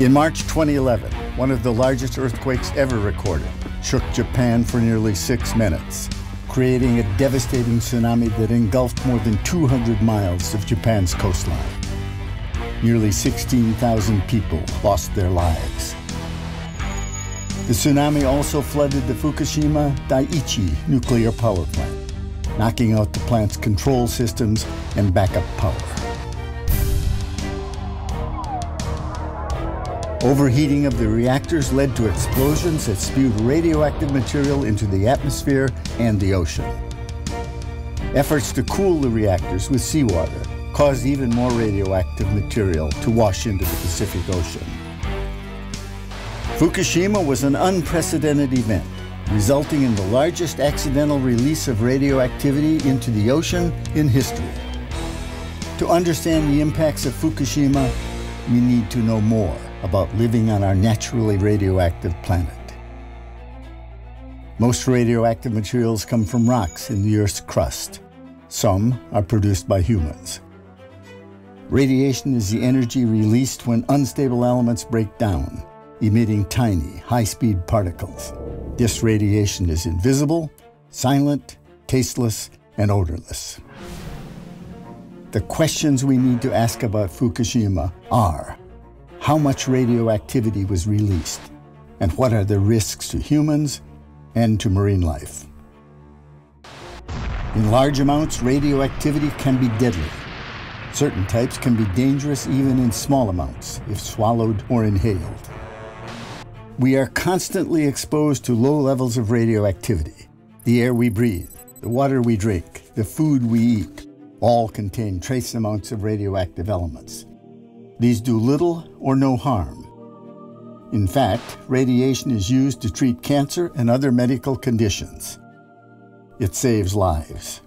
In March 2011, one of the largest earthquakes ever recorded shook Japan for nearly six minutes, creating a devastating tsunami that engulfed more than 200 miles of Japan's coastline. Nearly 16,000 people lost their lives. The tsunami also flooded the Fukushima Daiichi nuclear power plant, knocking out the plant's control systems and backup power. Overheating of the reactors led to explosions that spewed radioactive material into the atmosphere and the ocean. Efforts to cool the reactors with seawater caused even more radioactive material to wash into the Pacific Ocean. Fukushima was an unprecedented event, resulting in the largest accidental release of radioactivity into the ocean in history. To understand the impacts of Fukushima, we need to know more about living on our naturally radioactive planet. Most radioactive materials come from rocks in the Earth's crust. Some are produced by humans. Radiation is the energy released when unstable elements break down, emitting tiny, high-speed particles. This radiation is invisible, silent, tasteless, and odorless. The questions we need to ask about Fukushima are, how much radioactivity was released, and what are the risks to humans and to marine life? In large amounts, radioactivity can be deadly. Certain types can be dangerous even in small amounts if swallowed or inhaled. We are constantly exposed to low levels of radioactivity. The air we breathe, the water we drink, the food we eat, all contain trace amounts of radioactive elements. These do little or no harm. In fact, radiation is used to treat cancer and other medical conditions. It saves lives.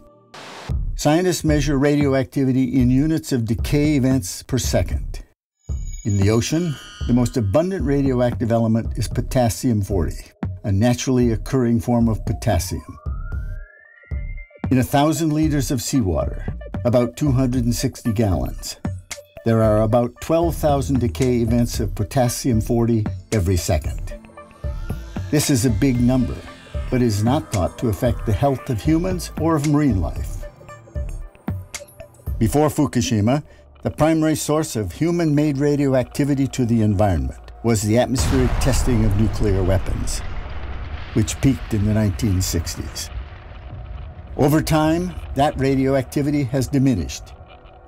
Scientists measure radioactivity in units of decay events per second. In the ocean, the most abundant radioactive element is potassium 40, a naturally occurring form of potassium. In a thousand liters of seawater, about 260 gallons, there are about 12,000 decay events of potassium 40 every second. This is a big number, but is not thought to affect the health of humans or of marine life. Before Fukushima, the primary source of human-made radioactivity to the environment was the atmospheric testing of nuclear weapons, which peaked in the 1960s. Over time, that radioactivity has diminished,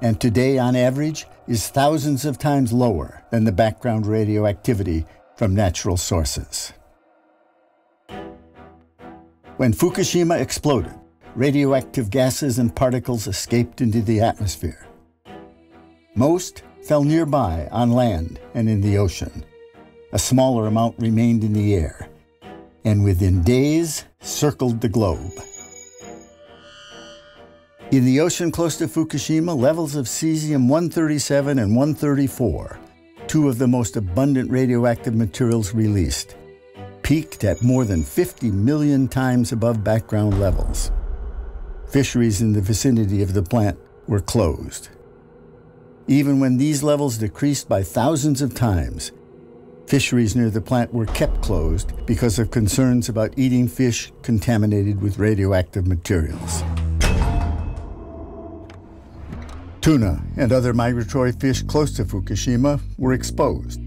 and today, on average, is thousands of times lower than the background radioactivity from natural sources. When Fukushima exploded, radioactive gases and particles escaped into the atmosphere. Most fell nearby on land and in the ocean. A smaller amount remained in the air, and within days circled the globe. In the ocean close to Fukushima, levels of cesium-137 and 134, two of the most abundant radioactive materials released, peaked at more than 50 million times above background levels. Fisheries in the vicinity of the plant were closed. Even when these levels decreased by thousands of times, fisheries near the plant were kept closed because of concerns about eating fish contaminated with radioactive materials. Tuna and other migratory fish close to Fukushima were exposed.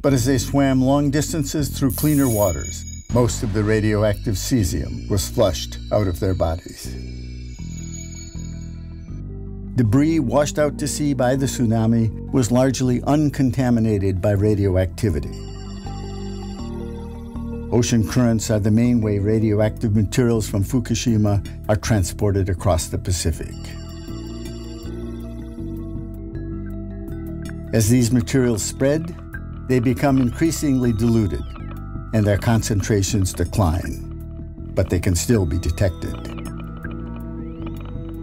But as they swam long distances through cleaner waters, most of the radioactive cesium was flushed out of their bodies. Debris washed out to sea by the tsunami was largely uncontaminated by radioactivity. Ocean currents are the main way radioactive materials from Fukushima are transported across the Pacific. As these materials spread, they become increasingly diluted and their concentrations decline, but they can still be detected.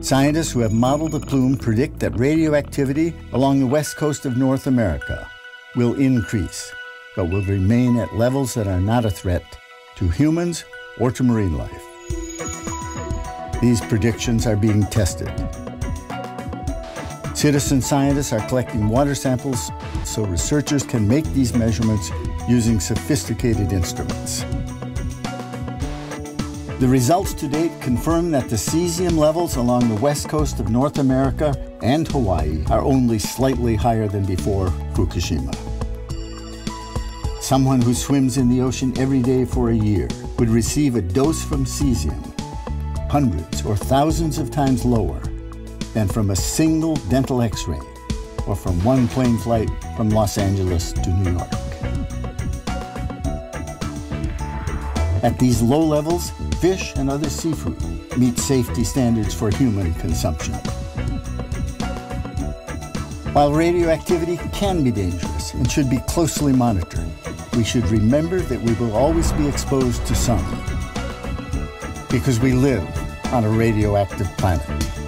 Scientists who have modeled the plume predict that radioactivity along the west coast of North America will increase, but will remain at levels that are not a threat to humans or to marine life. These predictions are being tested Citizen scientists are collecting water samples so researchers can make these measurements using sophisticated instruments. The results to date confirm that the cesium levels along the west coast of North America and Hawaii are only slightly higher than before Fukushima. Someone who swims in the ocean every day for a year would receive a dose from cesium hundreds or thousands of times lower than from a single dental x-ray or from one plane flight from Los Angeles to New York. At these low levels, fish and other seafood meet safety standards for human consumption. While radioactivity can be dangerous and should be closely monitored, we should remember that we will always be exposed to some because we live on a radioactive planet.